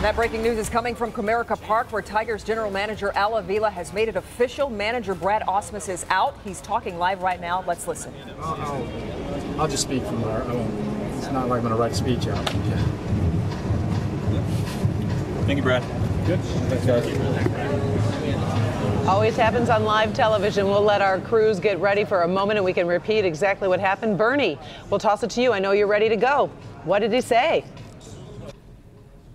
And that breaking news is coming from Comerica Park, where Tigers general manager Al Avila has made it official. Manager Brad Ausmus is out. He's talking live right now. Let's listen. I'll, I'll, I'll just speak from there. I won't, it's not like I'm going to write a speech out. Yeah. Thank you, Brad. Good. Thanks, guys. Always happens on live television. We'll let our crews get ready for a moment and we can repeat exactly what happened. Bernie, we'll toss it to you. I know you're ready to go. What did he say?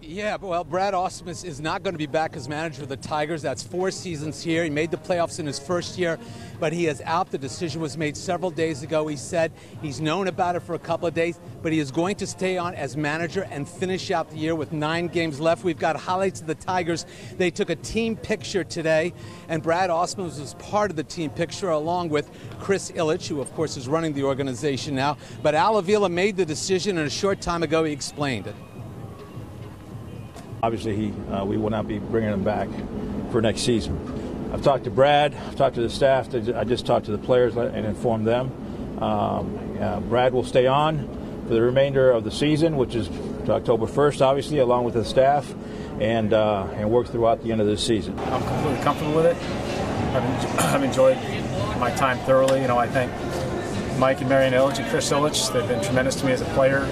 Yeah, well, Brad Ausmus is not going to be back as manager of the Tigers. That's four seasons here. He made the playoffs in his first year, but he is out. The decision was made several days ago. He said he's known about it for a couple of days, but he is going to stay on as manager and finish out the year with nine games left. We've got highlights of the Tigers. They took a team picture today, and Brad Ausmus was part of the team picture along with Chris Ilitch, who, of course, is running the organization now. But Al Avila made the decision, and a short time ago he explained it. Obviously, he, uh, we will not be bringing him back for next season. I've talked to Brad, I've talked to the staff, I just talked to the players and informed them. Um, uh, Brad will stay on for the remainder of the season, which is October 1st, obviously, along with the staff, and uh, and work throughout the end of the season. I'm completely comfortable with it. I've, I've enjoyed my time thoroughly. You know, I think Mike and Marian Ilitch and Chris Ilitch, they've been tremendous to me as a player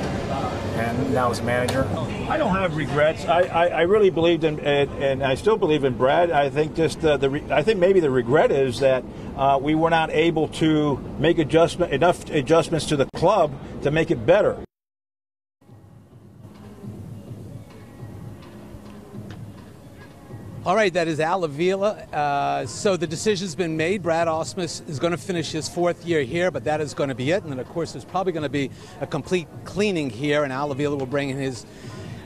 and now as manager? I don't have regrets. I, I, I really believed in, and, and, I still believe in Brad. I think just uh, the I think maybe the regret is that uh, we were not able to make adjustment enough adjustments to the club to make it better. All right, that is Al Avila. Uh, so the decision's been made. Brad Ausmus is going to finish his fourth year here, but that is going to be it. And then, of course, there's probably going to be a complete cleaning here, and Al Avila will bring in his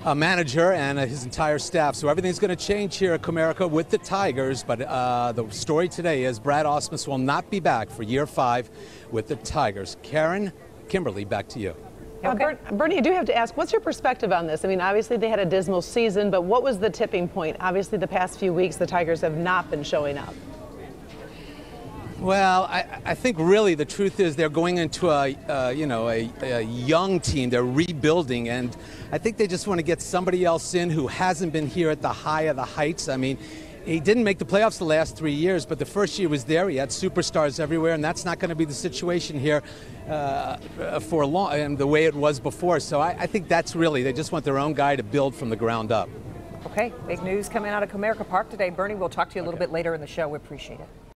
uh, manager and uh, his entire staff. So everything's going to change here at Comerica with the Tigers. But uh, the story today is Brad Ausmus will not be back for year five with the Tigers. Karen, Kimberly, back to you. Okay. Bernie, I do have to ask, what's your perspective on this? I mean, obviously they had a dismal season, but what was the tipping point? Obviously, the past few weeks, the Tigers have not been showing up. Well, I, I think really the truth is they're going into a, uh, you know, a, a young team. They're rebuilding, and I think they just want to get somebody else in who hasn't been here at the high of the heights. I mean, he didn't make the playoffs the last three years, but the first year was there. He had superstars everywhere, and that's not going to be the situation here uh, for long and the way it was before. So I, I think that's really they just want their own guy to build from the ground up. Okay, big news coming out of Comerica Park today. Bernie, we'll talk to you a little okay. bit later in the show. We appreciate it.